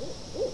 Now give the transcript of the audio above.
Ooh, ooh.